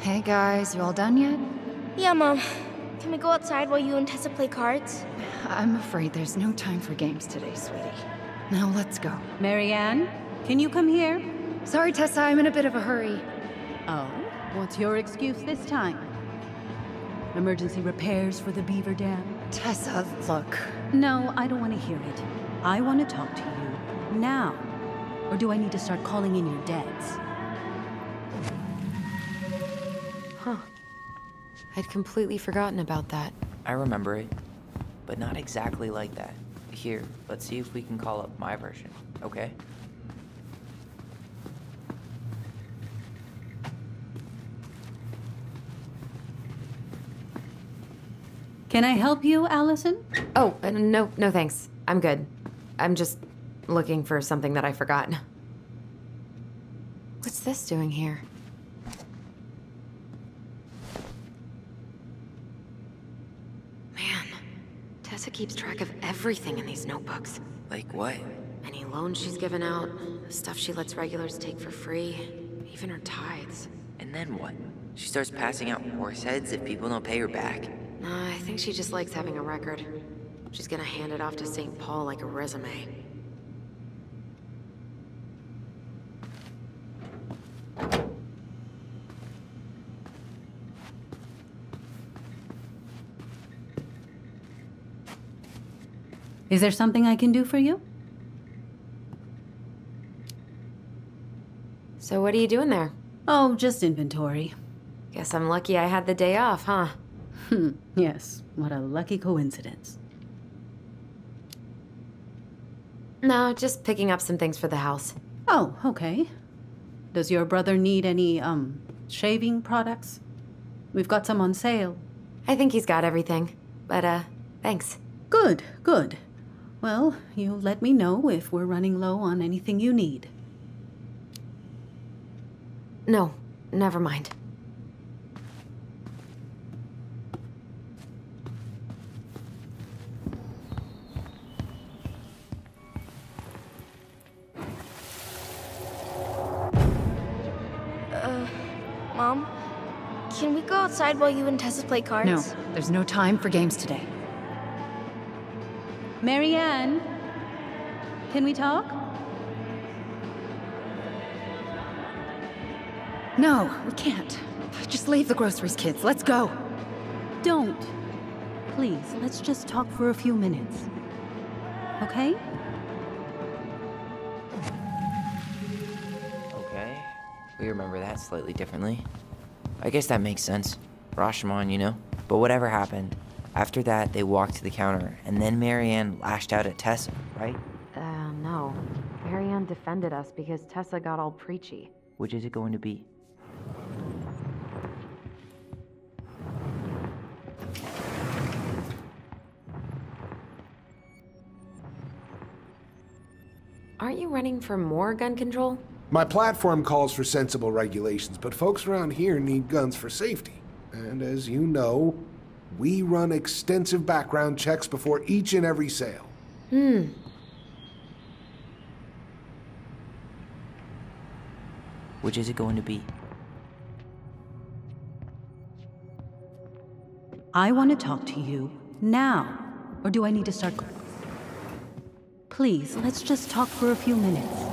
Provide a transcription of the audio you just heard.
Hey guys, you all done yet? Yeah, Mom. Can we go outside while you and Tessa play cards? I'm afraid there's no time for games today, sweetie. Now let's go. Mary-Ann, can you come here? Sorry, Tessa, I'm in a bit of a hurry. Oh, what's your excuse this time? Emergency repairs for the beaver dam? Tessa, look. No, I don't want to hear it. I want to talk to you now. Or do I need to start calling in your debts? Huh. I'd completely forgotten about that. I remember it, but not exactly like that. Here, let's see if we can call up my version, okay? Can I help you, Alyson? Oh, uh, no, no thanks. I'm good. I'm just looking for something that I forgot. What's this doing here? Tessa keeps track of everything in these notebooks. Like what? Any loans she's given out, the stuff she lets regulars take for free, even her tithes. And then what? She starts passing out horse heads if people don't pay her back. Nah, I think she just likes having a record. She's gonna hand it off to St. Paul like a resume. Is there something I can do for you? So what are you doing there? Oh, just inventory. Guess I'm lucky I had the day off, huh? Hmm, yes. What a lucky coincidence. No, just picking up some things for the house. Oh, okay. Does your brother need any, um, shaving products? We've got some on sale. I think he's got everything. But, uh, thanks. Good, good. Well, you let me know if we're running low on anything you need. No, never mind. Uh, Mom? Can we go outside while you and Tessa play cards? No, there's no time for games today. Mary-Ann, can we talk? No, we can't. Just leave the groceries, kids. Let's go. Don't. Please, let's just talk for a few minutes. Okay? Okay. We remember that slightly differently. I guess that makes sense. Rashomon, you know? But whatever happened, after that, they walked to the counter, and then Mary-Ann lashed out at Tessa, right? Uh, no. Mary-Ann defended us because Tessa got all preachy. Which is it going to be? Aren't you running for more gun control? My platform calls for sensible regulations, but folks around here need guns for safety. And as you know, we run extensive background checks before each and every sale. Hmm. Which is it going to be? I want to talk to you now. Or do I need to start? Please, let's just talk for a few minutes.